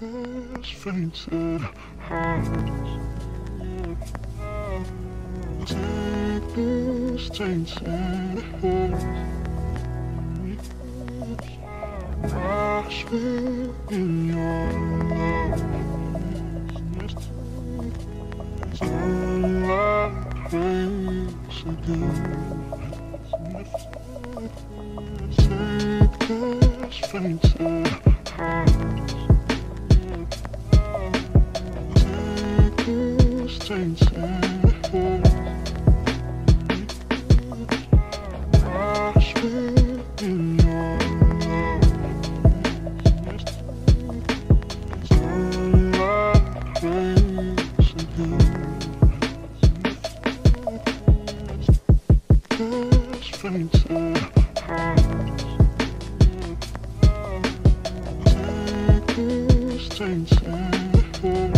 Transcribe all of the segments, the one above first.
this fainted heart. Take this tainted. Wash me in your love. Like grace again. Take this fainted again. This. Take this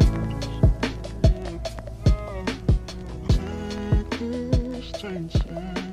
sunshine.